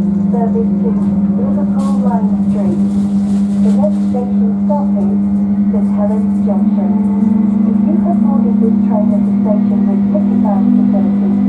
Service Liverpool Lime Street. The next station stop is Helens Junction. If you have boarded this train at a station with ticket bound facility,